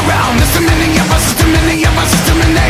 around. There's too many of us, too many of us, too many.